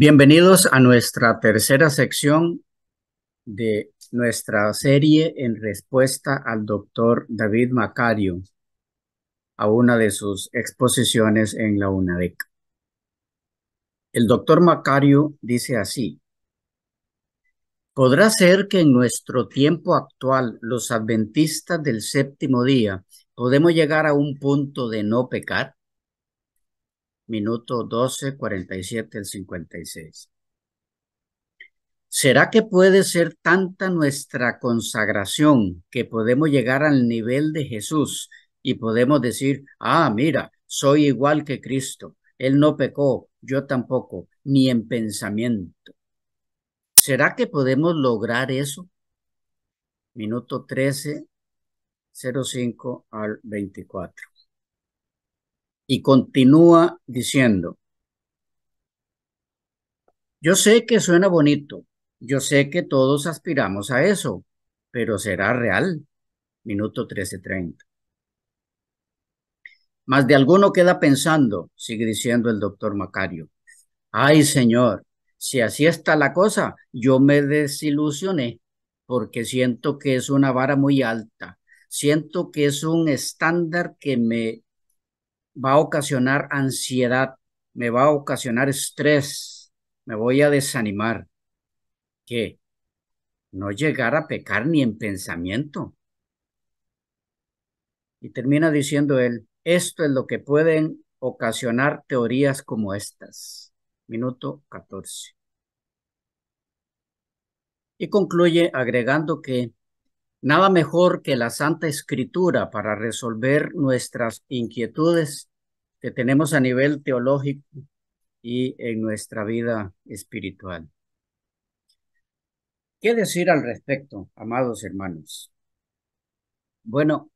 Bienvenidos a nuestra tercera sección de nuestra serie en respuesta al doctor David Macario a una de sus exposiciones en la UNADEC. El doctor Macario dice así, ¿podrá ser que en nuestro tiempo actual los adventistas del séptimo día podemos llegar a un punto de no pecar? Minuto 12, 47 al 56. ¿Será que puede ser tanta nuestra consagración que podemos llegar al nivel de Jesús y podemos decir, ah, mira, soy igual que Cristo, Él no pecó, yo tampoco, ni en pensamiento? ¿Será que podemos lograr eso? Minuto 13, 05 al 24 y continúa diciendo, yo sé que suena bonito, yo sé que todos aspiramos a eso, pero ¿será real? Minuto 13.30. Más de alguno queda pensando, sigue diciendo el doctor Macario, ay señor, si así está la cosa, yo me desilusioné porque siento que es una vara muy alta, siento que es un estándar que me va a ocasionar ansiedad, me va a ocasionar estrés, me voy a desanimar. ¿Qué? No llegar a pecar ni en pensamiento. Y termina diciendo él, esto es lo que pueden ocasionar teorías como estas. Minuto 14. Y concluye agregando que nada mejor que la Santa Escritura para resolver nuestras inquietudes que tenemos a nivel teológico y en nuestra vida espiritual. ¿Qué decir al respecto, amados hermanos? Bueno,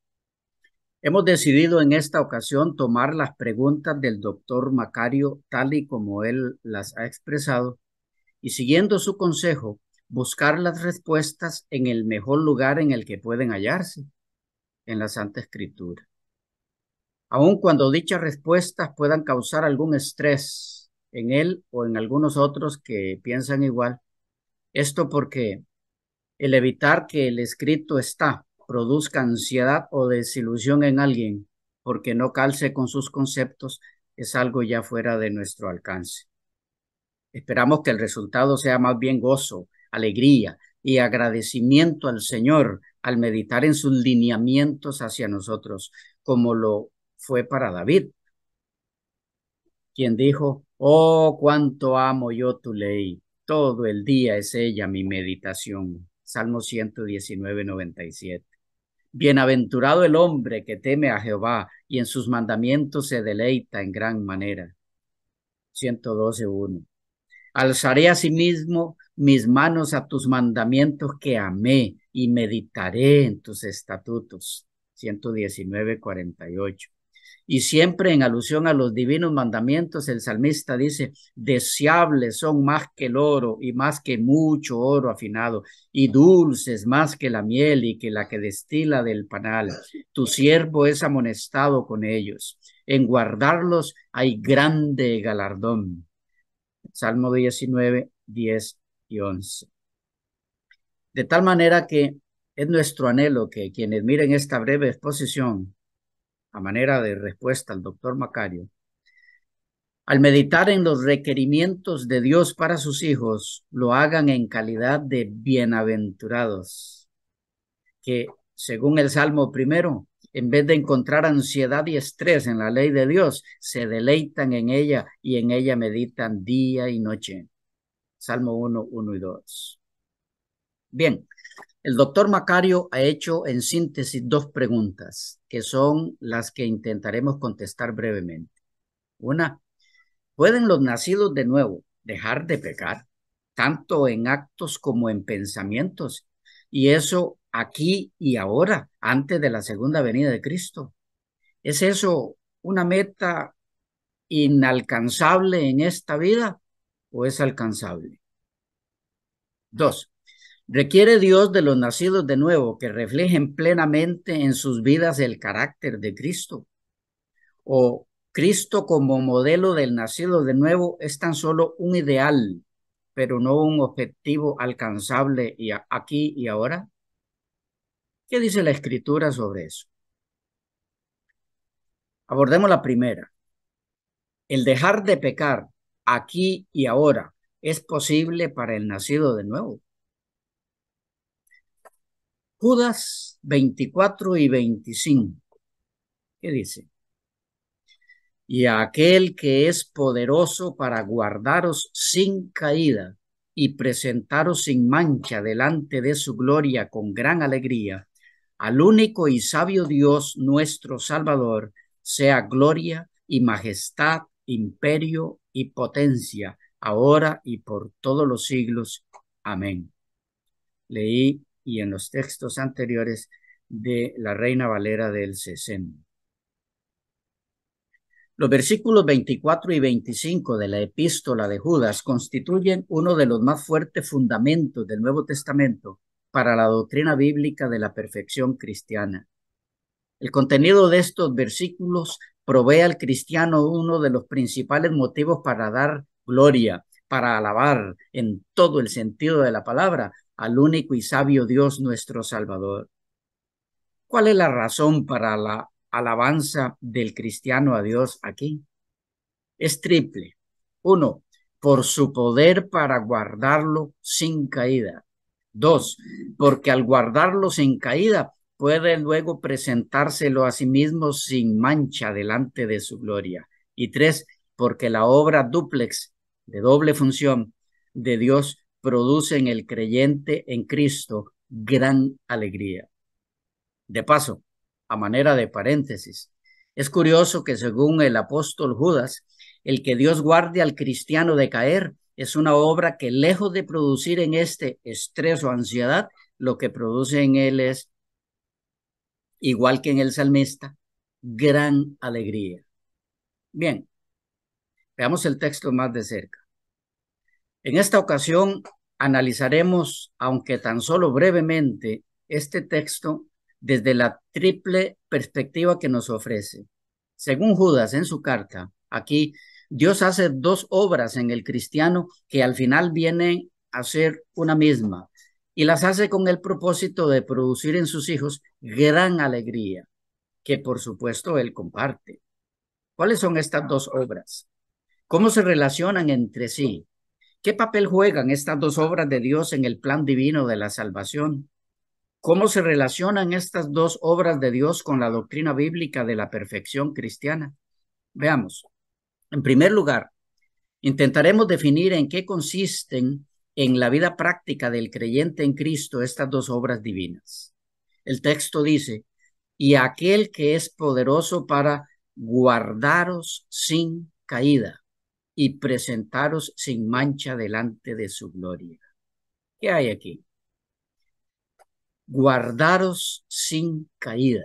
hemos decidido en esta ocasión tomar las preguntas del doctor Macario tal y como él las ha expresado y siguiendo su consejo, buscar las respuestas en el mejor lugar en el que pueden hallarse, en la Santa Escritura aun cuando dichas respuestas puedan causar algún estrés en él o en algunos otros que piensan igual. Esto porque el evitar que el escrito está produzca ansiedad o desilusión en alguien porque no calce con sus conceptos es algo ya fuera de nuestro alcance. Esperamos que el resultado sea más bien gozo, alegría y agradecimiento al Señor al meditar en sus lineamientos hacia nosotros, como lo fue para David, quien dijo, oh, cuánto amo yo tu ley, todo el día es ella mi meditación. Salmo 119, 97. Bienaventurado el hombre que teme a Jehová y en sus mandamientos se deleita en gran manera. 112, 1. Alzaré asimismo mis manos a tus mandamientos que amé y meditaré en tus estatutos. 119, 48. Y siempre en alusión a los divinos mandamientos, el salmista dice, deseables son más que el oro y más que mucho oro afinado, y dulces más que la miel y que la que destila del panal. Tu siervo es amonestado con ellos. En guardarlos hay grande galardón. Salmo 19, 10 y 11. De tal manera que es nuestro anhelo que quienes miren esta breve exposición a manera de respuesta al doctor Macario, al meditar en los requerimientos de Dios para sus hijos, lo hagan en calidad de bienaventurados, que según el Salmo primero, en vez de encontrar ansiedad y estrés en la ley de Dios, se deleitan en ella y en ella meditan día y noche. Salmo 1, 1 y 2. Bien, el doctor Macario ha hecho en síntesis dos preguntas que son las que intentaremos contestar brevemente. Una, ¿pueden los nacidos de nuevo dejar de pecar, tanto en actos como en pensamientos? Y eso aquí y ahora, antes de la segunda venida de Cristo. ¿Es eso una meta inalcanzable en esta vida o es alcanzable? Dos, Requiere Dios de los nacidos de nuevo que reflejen plenamente en sus vidas el carácter de Cristo. O Cristo como modelo del nacido de nuevo es tan solo un ideal, pero no un objetivo alcanzable y aquí y ahora. ¿Qué dice la escritura sobre eso? Abordemos la primera. El dejar de pecar aquí y ahora es posible para el nacido de nuevo. Judas 24 y 25. ¿Qué dice? Y a aquel que es poderoso para guardaros sin caída y presentaros sin mancha delante de su gloria con gran alegría, al único y sabio Dios nuestro Salvador, sea gloria y majestad imperio y potencia, ahora y por todos los siglos. Amén. Leí y en los textos anteriores de la Reina Valera del 60. Los versículos 24 y 25 de la epístola de Judas constituyen uno de los más fuertes fundamentos del Nuevo Testamento para la doctrina bíblica de la perfección cristiana. El contenido de estos versículos provee al cristiano uno de los principales motivos para dar gloria, para alabar en todo el sentido de la palabra al único y sabio Dios nuestro Salvador. ¿Cuál es la razón para la alabanza del cristiano a Dios aquí? Es triple. Uno, por su poder para guardarlo sin caída. Dos, porque al guardarlo sin caída puede luego presentárselo a sí mismo sin mancha delante de su gloria. Y tres, porque la obra duplex de doble función de Dios produce en el creyente en Cristo gran alegría. De paso, a manera de paréntesis, es curioso que según el apóstol Judas, el que Dios guarde al cristiano de caer es una obra que lejos de producir en este estrés o ansiedad, lo que produce en él es igual que en el salmista, gran alegría. Bien, veamos el texto más de cerca. En esta ocasión analizaremos, aunque tan solo brevemente, este texto desde la triple perspectiva que nos ofrece. Según Judas en su carta, aquí Dios hace dos obras en el cristiano que al final vienen a ser una misma y las hace con el propósito de producir en sus hijos gran alegría, que por supuesto él comparte. ¿Cuáles son estas dos obras? ¿Cómo se relacionan entre sí? ¿Qué papel juegan estas dos obras de Dios en el plan divino de la salvación? ¿Cómo se relacionan estas dos obras de Dios con la doctrina bíblica de la perfección cristiana? Veamos. En primer lugar, intentaremos definir en qué consisten en la vida práctica del creyente en Cristo estas dos obras divinas. El texto dice, y aquel que es poderoso para guardaros sin caída y presentaros sin mancha delante de su gloria. ¿Qué hay aquí? Guardaros sin caída.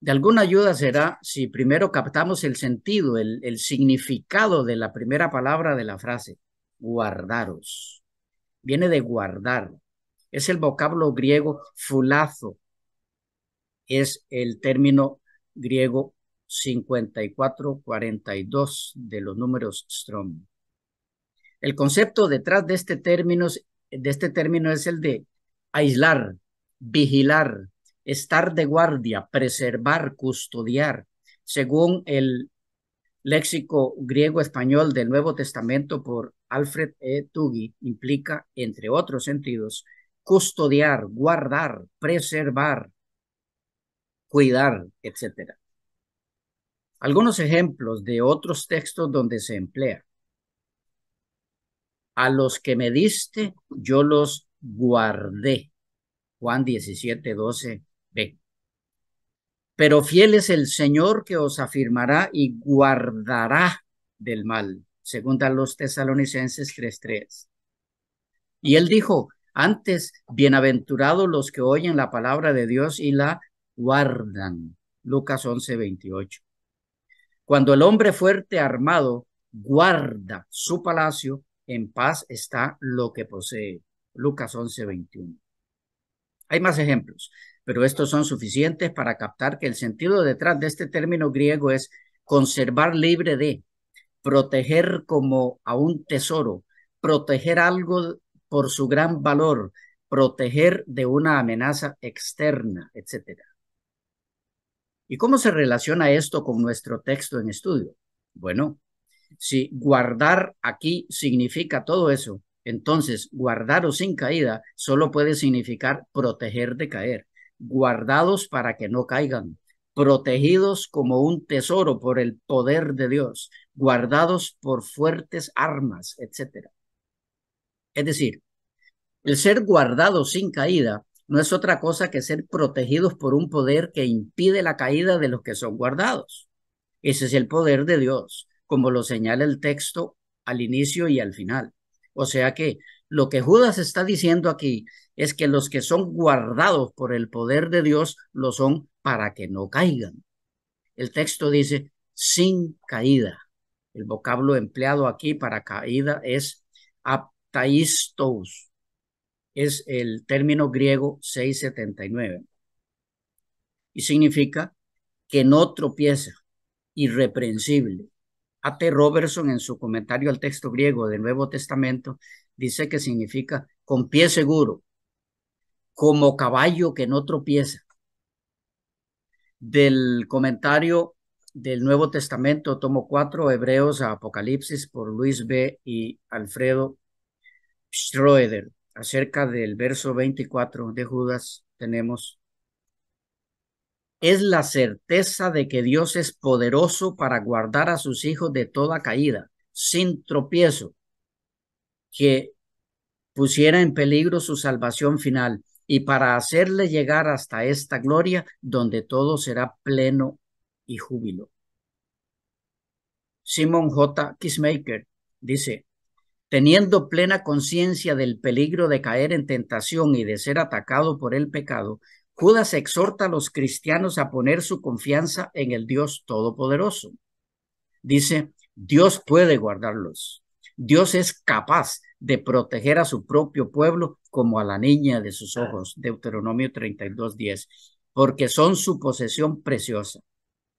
De alguna ayuda será si primero captamos el sentido, el, significado de la primera palabra de la frase guardaros. Viene de guardar. Es el vocablo griego fulazo. Es el término griego 5442 de los números Strong. El concepto detrás de este término, de este término es el de aislar, vigilar, estar de guardia, preservar, custodiar. Según el léxico griego-español del Nuevo Testamento por Alfred E. Tuggy implica, entre otros sentidos, custodiar, guardar, preservar, cuidar, etc. Algunos ejemplos de otros textos donde se emplea. A los que me diste, yo los guardé. Juan 17, 12, b. Pero fiel es el Señor que os afirmará y guardará del mal según a los tesalonicenses 3.3. Y él dijo, antes, bienaventurados los que oyen la palabra de Dios y la guardan. Lucas 11.28. Cuando el hombre fuerte armado guarda su palacio, en paz está lo que posee. Lucas 11.21. Hay más ejemplos, pero estos son suficientes para captar que el sentido detrás de este término griego es conservar libre de, proteger como a un tesoro, proteger algo por su gran valor, proteger de una amenaza externa, etc. ¿Y cómo se relaciona esto con nuestro texto en estudio? Bueno, si guardar aquí significa todo eso, entonces guardaros sin caída solo puede significar proteger de caer, guardados para que no caigan, protegidos como un tesoro por el poder de Dios, guardados por fuertes armas, etc. Es decir, el ser guardados sin caída no es otra cosa que ser protegidos por un poder que impide la caída de los que son guardados. Ese es el poder de Dios, como lo señala el texto al inicio y al final. O sea que lo que Judas está diciendo aquí es que los que son guardados por el poder de Dios lo son para que no caigan. El texto dice sin caída. El vocablo empleado aquí para caída es aptaistos. Es el término griego 679. Y significa que no tropieza, irreprensible. A.T. Robertson, en su comentario al texto griego del Nuevo Testamento, dice que significa con pie seguro, como caballo que no tropieza. Del comentario del Nuevo Testamento, tomo 4, Hebreos a Apocalipsis, por Luis B. y Alfredo Schroeder, acerca del verso 24 de Judas, tenemos es la certeza de que Dios es poderoso para guardar a sus hijos de toda caída, sin tropiezo, que pusiera en peligro su salvación final y para hacerle llegar hasta esta gloria donde todo será pleno y júbilo. Simon J. Kissmaker dice, teniendo plena conciencia del peligro de caer en tentación y de ser atacado por el pecado, Judas exhorta a los cristianos a poner su confianza en el Dios Todopoderoso. Dice, Dios puede guardarlos. Dios es capaz de proteger a su propio pueblo como a la niña de sus ojos. Deuteronomio 32.10. Porque son su posesión preciosa.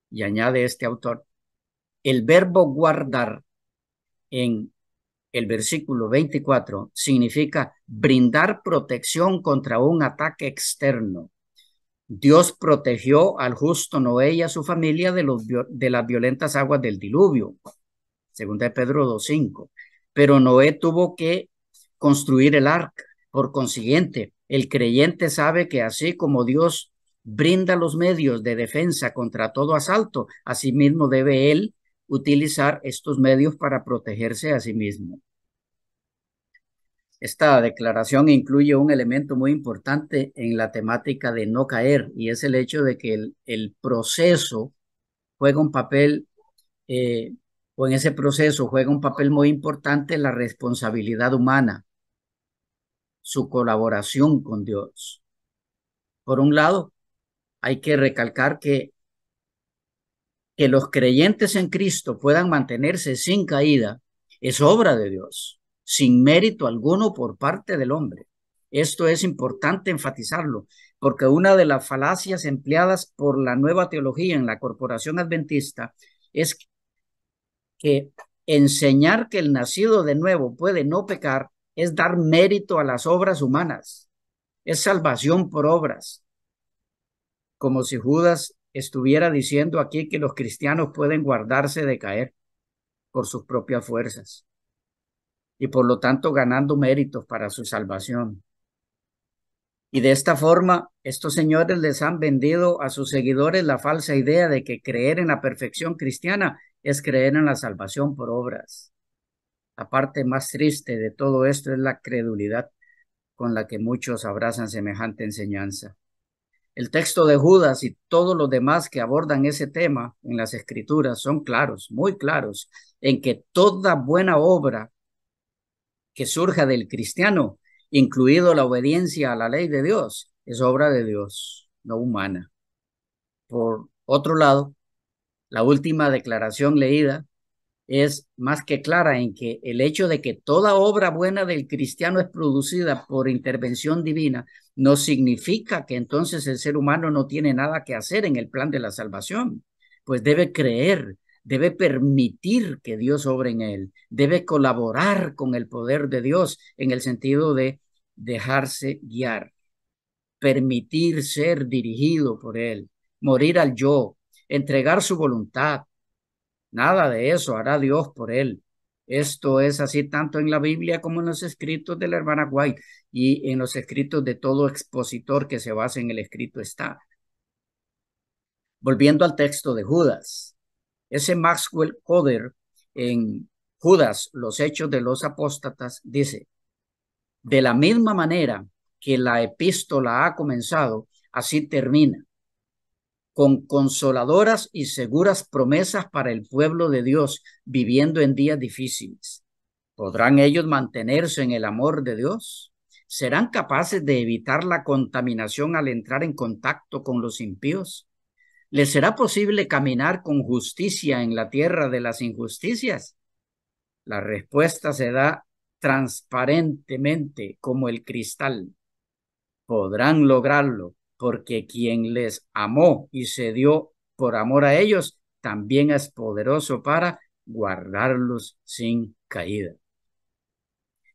Y añade este autor, el verbo guardar en el versículo 24 significa brindar protección contra un ataque externo Dios protegió al justo Noé y a su familia de, los, de las violentas aguas del diluvio, segunda de Pedro 2.5. Pero Noé tuvo que construir el arca. Por consiguiente, el creyente sabe que así como Dios brinda los medios de defensa contra todo asalto, asimismo debe él utilizar estos medios para protegerse a sí mismo. Esta declaración incluye un elemento muy importante en la temática de no caer y es el hecho de que el, proceso juega un papel, eh, o en ese proceso juega un papel muy importante la responsabilidad humana, su colaboración con Dios. Por un lado, hay que recalcar que, que los creyentes en Cristo puedan mantenerse sin caída es obra de Dios sin mérito alguno por parte del hombre. Esto es importante enfatizarlo, porque una de las falacias empleadas por la nueva teología en la corporación adventista es que enseñar que el nacido de nuevo puede no pecar es dar mérito a las obras humanas, es salvación por obras, como si Judas estuviera diciendo aquí que los cristianos pueden guardarse de caer por sus propias fuerzas y por lo tanto ganando méritos para su salvación. Y de esta forma, estos señores les han vendido a sus seguidores la falsa idea de que creer en la perfección cristiana es creer en la salvación por obras. La parte más triste de todo esto es la credulidad con la que muchos abrazan semejante enseñanza. El texto de Judas y todos los demás que abordan ese tema en las escrituras son claros, muy claros, en que toda buena obra que surja del cristiano, incluido la obediencia a la ley de Dios, es obra de Dios, no humana. Por otro lado, la última declaración leída es más que clara en que el hecho de que toda obra buena del cristiano es producida por intervención divina no significa que entonces el ser humano no tiene nada que hacer en el plan de la salvación, pues debe creer debe permitir que Dios obre en él, debe colaborar con el poder de Dios en el sentido de dejarse guiar, permitir ser dirigido por él, morir al yo, entregar su voluntad. Nada de eso hará Dios por él. Esto es así tanto en la Biblia como en los escritos de la hermana White y en los escritos de todo expositor que se basa en el escrito está. Volviendo al texto de Judas, ese Maxwell Coder en Judas, los hechos de los apóstatas, dice, de la misma manera que la epístola ha comenzado, así termina, con consoladoras y seguras promesas para el pueblo de Dios viviendo en días difíciles. ¿Podrán ellos mantenerse en el amor de Dios? ¿Serán capaces de evitar la contaminación al entrar en contacto con los impíos? ¿Les será posible caminar con justicia en la tierra de las injusticias? La respuesta se da transparentemente como el cristal. Podrán lograrlo porque quien les amó y se dio por amor a ellos, también es poderoso para guardarlos sin caída.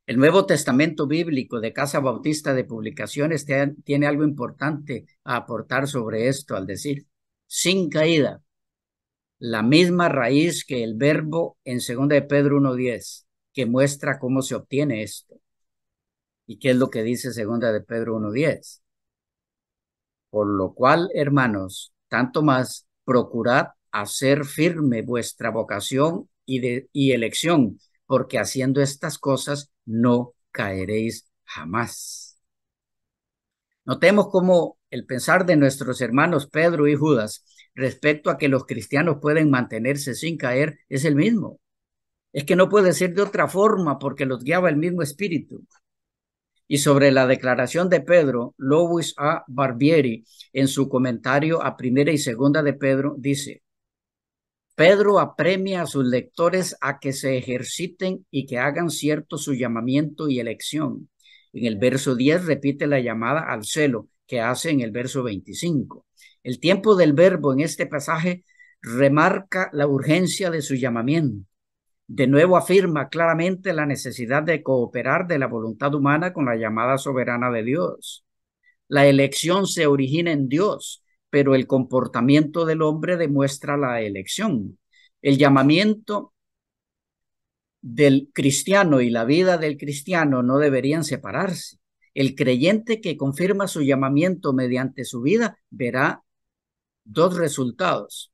El Nuevo Testamento Bíblico de Casa Bautista de Publicaciones tiene algo importante a aportar sobre esto al decir, sin caída, la misma raíz que el verbo en 2 de Pedro 1.10, que muestra cómo se obtiene esto. ¿Y qué es lo que dice 2 de Pedro 1.10? Por lo cual, hermanos, tanto más procurad hacer firme vuestra vocación y, elección, porque haciendo estas cosas no caeréis jamás. Notemos cómo el pensar de nuestros hermanos Pedro y Judas respecto a que los cristianos pueden mantenerse sin caer es el mismo. Es que no puede ser de otra forma porque los guiaba el mismo espíritu. Y sobre la declaración de Pedro, Louis A. Barbieri, en su comentario a primera y segunda de Pedro, dice, Pedro apremia a sus lectores a que se ejerciten y que hagan cierto su llamamiento y elección. En el verso 10 repite la llamada al celo que hace en el verso 25. El tiempo del verbo en este pasaje remarca la urgencia de su llamamiento de nuevo afirma claramente la necesidad de cooperar de la voluntad humana con la llamada soberana de Dios. La elección se origina en Dios, pero el comportamiento del hombre demuestra la elección. El llamamiento del cristiano y la vida del cristiano no deberían separarse. El creyente que confirma su llamamiento mediante su vida verá dos resultados.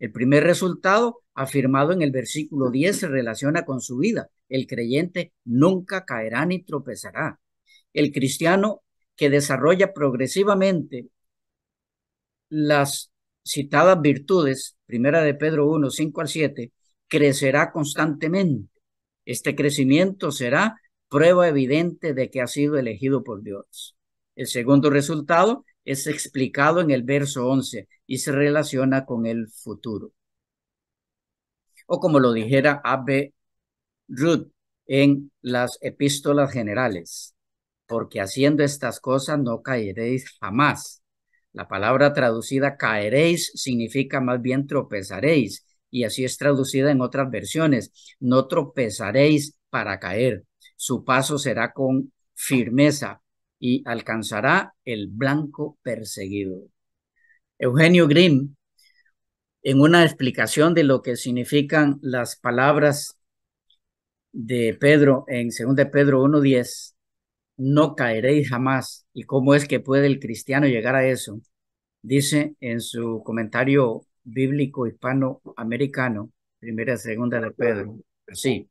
El primer resultado afirmado en el versículo 10 se relaciona con su vida. El creyente nunca caerá ni tropezará. El cristiano que desarrolla progresivamente las citadas virtudes, primera de Pedro 1, 5 al 7, crecerá constantemente. Este crecimiento será prueba evidente de que ha sido elegido por Dios. El segundo resultado es explicado en el verso 11 y se relaciona con el futuro o como lo dijera A.B. Ruth en las epístolas generales, porque haciendo estas cosas no caeréis jamás. La palabra traducida caeréis significa más bien tropezaréis, y así es traducida en otras versiones. No tropezaréis para caer. Su paso será con firmeza y alcanzará el blanco perseguido. Eugenio Grimm en una explicación de lo que significan las palabras de Pedro en 2 de Pedro 1.10, no caeréis jamás. ¿Y cómo es que puede el cristiano llegar a eso? Dice en su comentario bíblico hispanoamericano, primera y segunda de Pedro, así.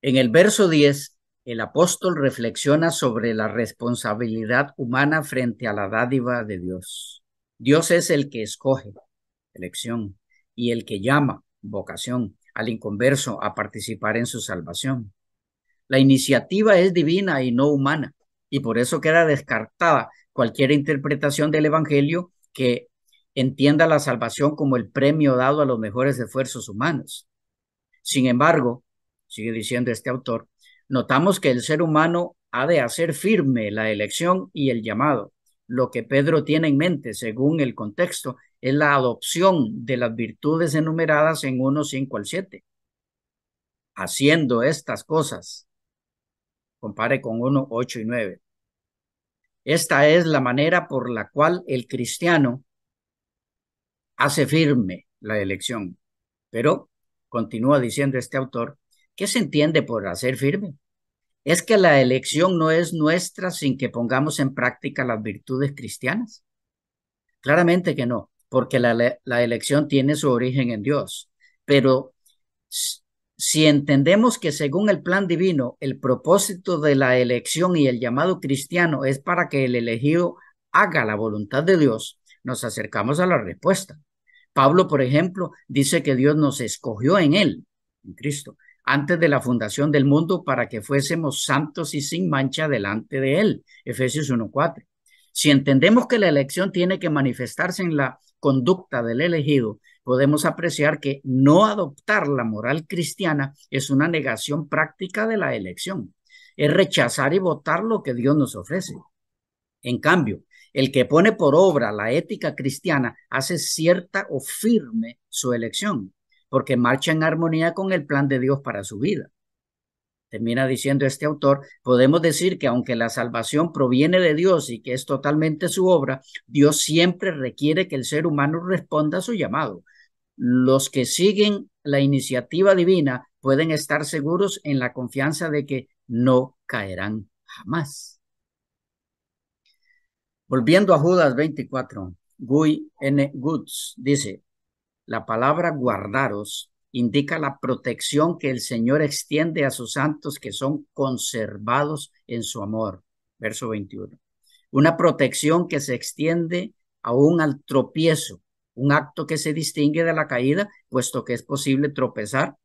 En el verso 10, el apóstol reflexiona sobre la responsabilidad humana frente a la dádiva de Dios. Dios es el que escoge, elección, y el que llama, vocación, al inconverso a participar en su salvación. La iniciativa es divina y no humana, y por eso queda descartada cualquier interpretación del Evangelio que entienda la salvación como el premio dado a los mejores esfuerzos humanos. Sin embargo, sigue diciendo este autor, notamos que el ser humano ha de hacer firme la elección y el llamado. Lo que Pedro tiene en mente, según el contexto, es la adopción de las virtudes enumeradas en 1, 5 al 7. Haciendo estas cosas, compare con 1, 8 y 9. Esta es la manera por la cual el cristiano hace firme la elección. Pero, continúa diciendo este autor, ¿qué se entiende por hacer firme? Es que la elección no es nuestra sin que pongamos en práctica las virtudes cristianas. Claramente que no, porque la, elección tiene su origen en Dios. Pero si entendemos que según el plan divino, el propósito de la elección y el llamado cristiano es para que el elegido haga la voluntad de Dios, nos acercamos a la respuesta. Pablo, por ejemplo, dice que Dios nos escogió en él, en Cristo, antes de la fundación del mundo para que fuésemos santos y sin mancha delante de él. Efesios 1.4. Si entendemos que la elección tiene que manifestarse en la conducta del elegido, podemos apreciar que no adoptar la moral cristiana es una negación práctica de la elección. Es rechazar y votar lo que Dios nos ofrece. En cambio, el que pone por obra la ética cristiana hace cierta o firme su elección, porque marcha en armonía con el plan de Dios para su vida. Termina diciendo este autor, podemos decir que aunque la salvación proviene de Dios y que es totalmente su obra, Dios siempre requiere que el ser humano responda a su llamado. Los que siguen la iniciativa divina pueden estar seguros en la confianza de que no caerán jamás. Volviendo a Judas 24, Guy N. Goods dice, la palabra guardaros indica la protección que el Señor extiende a sus santos que son conservados en su amor. Verso 21. Una protección que se extiende aún al tropiezo, un acto que se distingue de la caída, puesto que es posible tropezar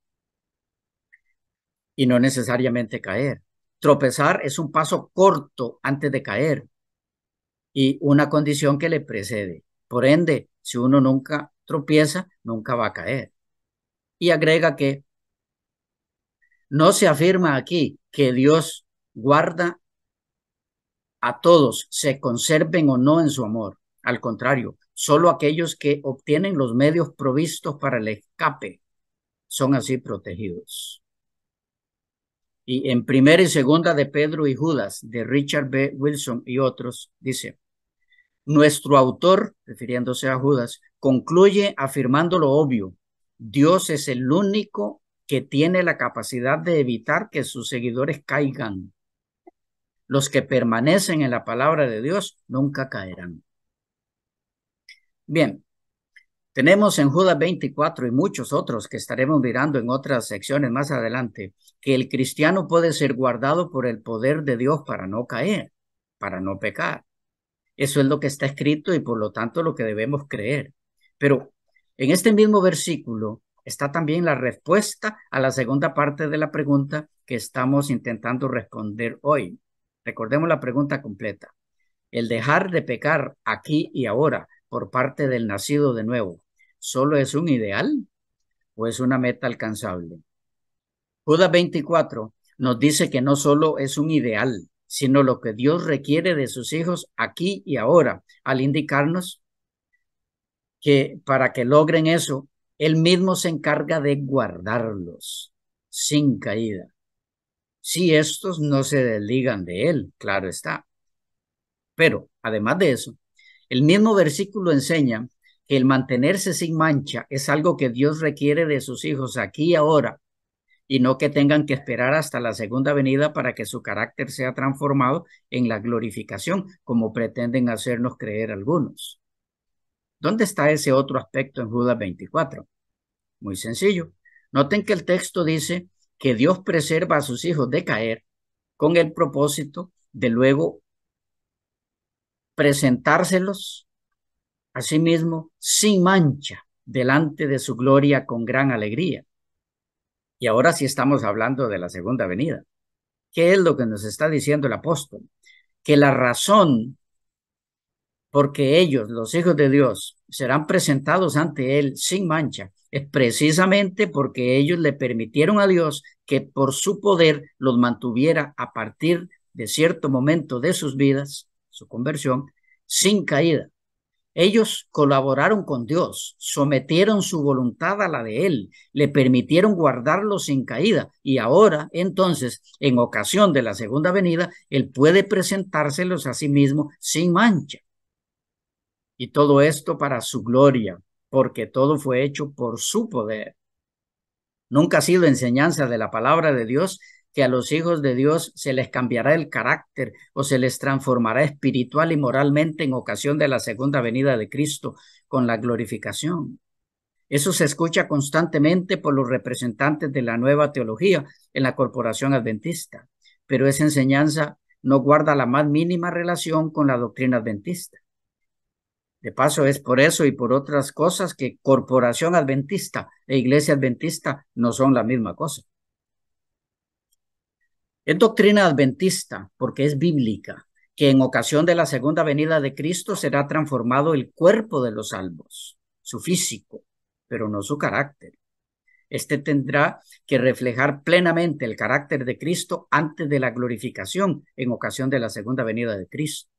y no necesariamente caer. Tropezar es un paso corto antes de caer y una condición que le precede. Por ende, si uno nunca tropieza, nunca va a caer y agrega que no se afirma aquí que Dios guarda a todos, se conserven o no en su amor. Al contrario, solo aquellos que obtienen los medios provistos para el escape son así protegidos. Y en primera y segunda de Pedro y Judas, de Richard B. Wilson y otros, dice, nuestro autor, refiriéndose a Judas, concluye afirmando lo obvio, Dios es el único que tiene la capacidad de evitar que sus seguidores caigan. Los que permanecen en la palabra de Dios nunca caerán. Bien, tenemos en Judas 24 y muchos otros que estaremos mirando en otras secciones más adelante, que el cristiano puede ser guardado por el poder de Dios para no caer, para no pecar. Eso es lo que está escrito y por lo tanto lo que debemos creer. Pero en este mismo versículo está también la respuesta a la segunda parte de la pregunta que estamos intentando responder hoy. Recordemos la pregunta completa. ¿El dejar de pecar aquí y ahora por parte del nacido de nuevo solo es un ideal o es una meta alcanzable? Judas 24 nos dice que no solo es un ideal, sino lo que Dios requiere de sus hijos aquí y ahora, al indicarnos que para que logren eso, él mismo se encarga de guardarlos sin caída. Si estos no se desligan de él, claro está. Pero, además de eso, el mismo versículo enseña que el mantenerse sin mancha es algo que Dios requiere de sus hijos aquí y ahora, y no que tengan que esperar hasta la segunda venida para que su carácter sea transformado en la glorificación, como pretenden hacernos creer algunos. ¿Dónde está ese otro aspecto en Judas 24? Muy sencillo. Noten que el texto dice que Dios preserva a sus hijos de caer con el propósito de luego presentárselos a sí mismo sin mancha delante de su gloria con gran alegría. Y ahora sí estamos hablando de la segunda venida. ¿Qué es lo que nos está diciendo el apóstol? Que la razón porque ellos, los hijos de Dios, serán presentados ante Él sin mancha, es precisamente porque ellos le permitieron a Dios que por su poder los mantuviera a partir de cierto momento de sus vidas, su conversión, sin caída. Ellos colaboraron con Dios, sometieron su voluntad a la de Él, le permitieron guardarlo sin caída y ahora, entonces, en ocasión de la segunda venida, Él puede presentárselos a sí mismo sin mancha. Y todo esto para su gloria, porque todo fue hecho por su poder. Nunca ha sido enseñanza de la palabra de Dios que a los hijos de Dios se les cambiará el carácter o se les transformará espiritual y moralmente en ocasión de la segunda venida de Cristo con la glorificación. Eso se escucha constantemente por los representantes de la nueva teología en la corporación adventista, pero esa enseñanza no guarda la más mínima relación con la doctrina adventista. De paso, es por eso y por otras cosas que corporación adventista e iglesia adventista no son la misma cosa. Es doctrina adventista porque es bíblica, que en ocasión de la segunda venida de Cristo será transformado el cuerpo de los salvos, su físico, pero no su carácter. Este tendrá que reflejar plenamente el carácter de Cristo antes de la glorificación en ocasión de la segunda venida de Cristo.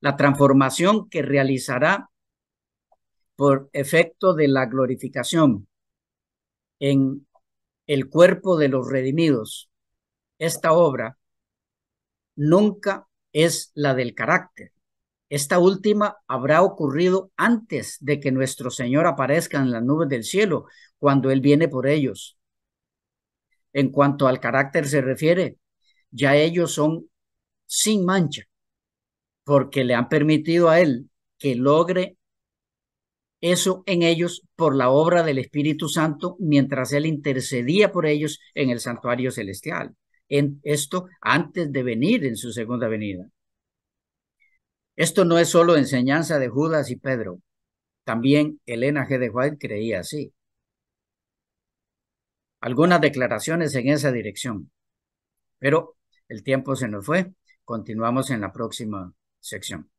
La transformación que realizará por efecto de la glorificación en el cuerpo de los redimidos esta obra nunca es la del carácter. Esta última habrá ocurrido antes de que nuestro Señor aparezca en las nubes del cielo, cuando Él viene por ellos. En cuanto al carácter se refiere, ya ellos son sin mancha, porque le han permitido a Él que logre eso en ellos por la obra del Espíritu Santo mientras Él intercedía por ellos en el santuario celestial en esto antes de venir en su segunda venida. Esto no es solo enseñanza de Judas y Pedro. También Elena G. de White creía así. Algunas declaraciones en esa dirección. Pero el tiempo se nos fue. Continuamos en la próxima sección.